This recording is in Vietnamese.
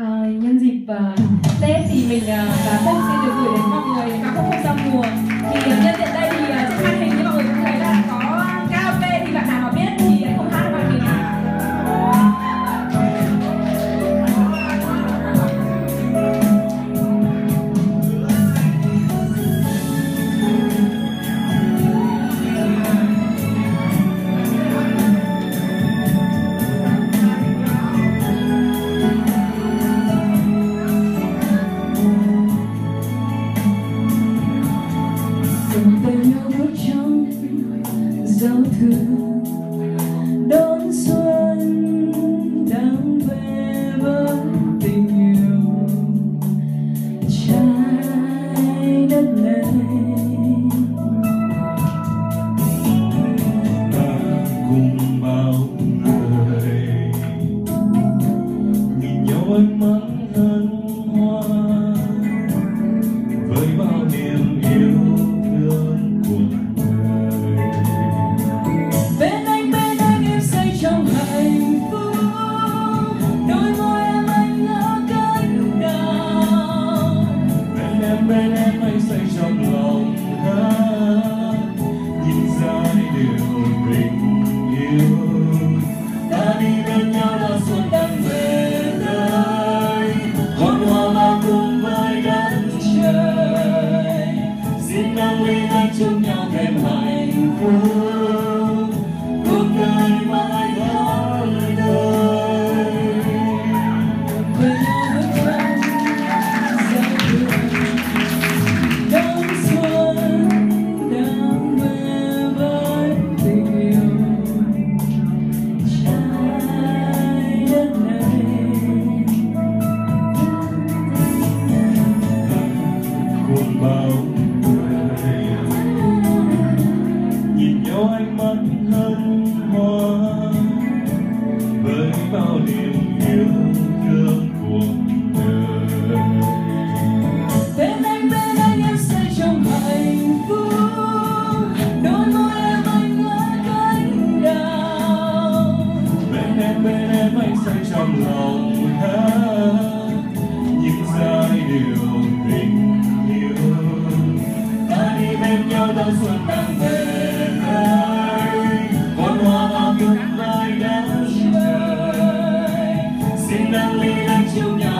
À, nhân dịp uh, Tết thì mình uh, và Phúc xin được gửi đến mọi người ca khúc không giao mùa. Thì uh, giao thừa đón xuân đang về với tình yêu. Trái đất này. Ta cùng bao đôi môi em anh ngỡ cơn đau. Bên em bên em bao người. Nhìn nhau ánh mắt hân hoan với bao niềm yêu thương cuộc đời bên anh bên anh say trong hạnh phúc đôi môi em anh ngỡ cánh đào bên em bên em anh say trong lòng bên nhau đón xuân đang về đây con hoa bao tương nay đã rơi xin đang lên anh chiều nhau